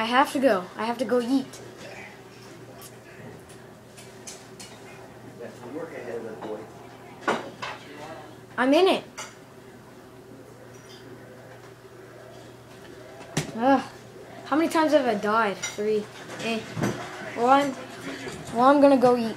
I have to go. I have to go eat. I'm in it. Ugh. How many times have I died? Three, eh. eight, one. Well, I'm gonna go eat.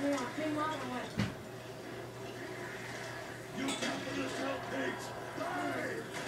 You capitalists help pigs! Die!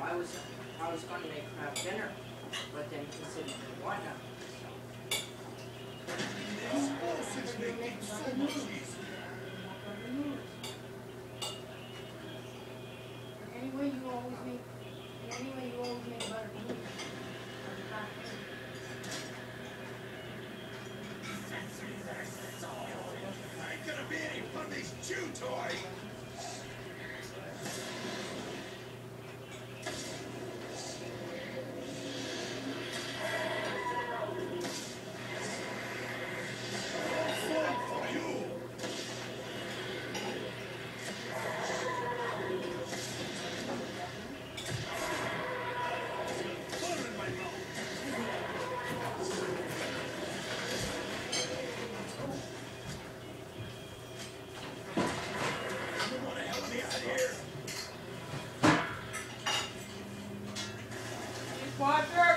I was, I was going to make crab dinner, but then he said, why not? Anyway, you always make, anyway, you always make butter. toy. Quadrant.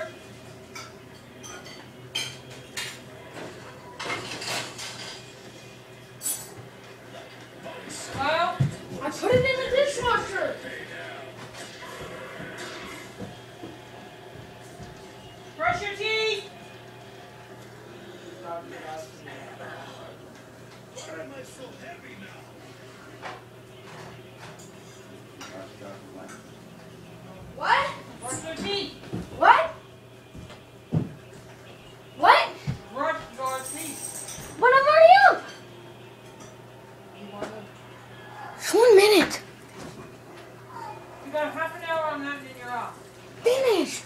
half an hour on that and then you're off. Finish!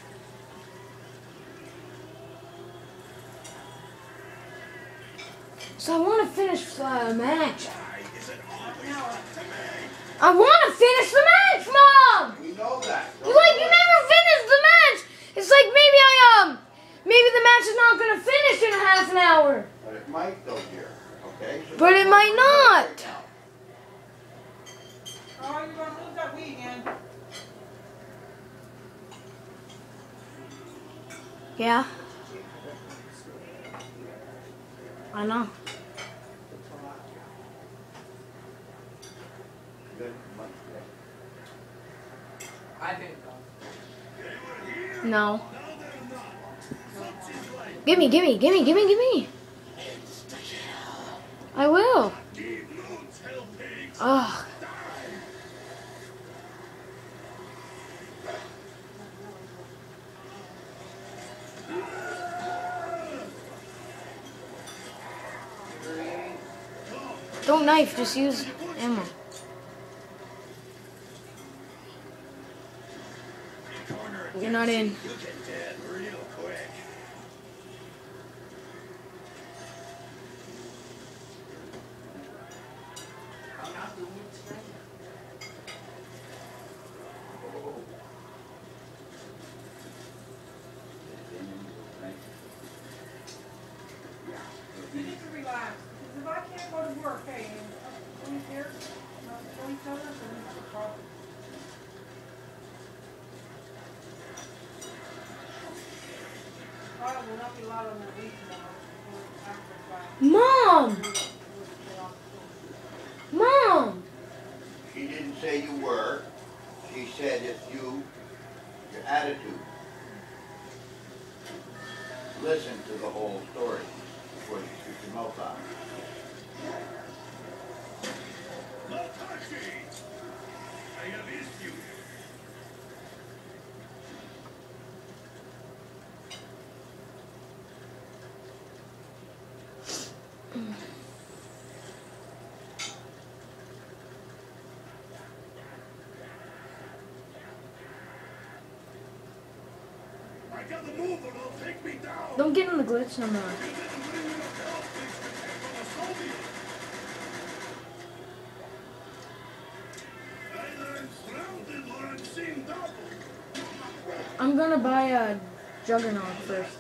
So I want to finish the match. I want to finish the match, Mom! Yeah. I know. No. Gimme, gimme, gimme, gimme, gimme. I will. Ugh. Don't knife, just use ammo. You're not in. You get dead real quick. I'm not doing it tonight. You need to relax, because if I can't go to work, hey, and uh, we here, not to kill each other, then it's a problem. Carl will not be allowed on the week tomorrow, or after class. Mom! Mom! She didn't say you were, she said it's you, your attitude. Listen to the whole story before you shoot your mouth out. Matashi! I have issues. I gotta move or they'll take me down! Don't get in the glitch no more. I'm gonna buy a juggernaut first.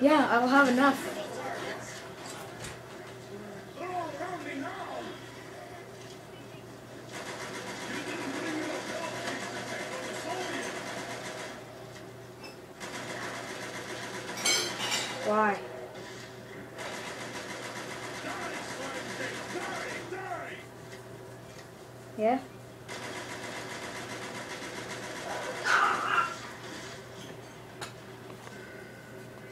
Yeah, I'll have enough. They're all around me now! You didn't bring enough help pigs to take on the Soviets! Why? Die, slime pigs! Die! Die! Yeah?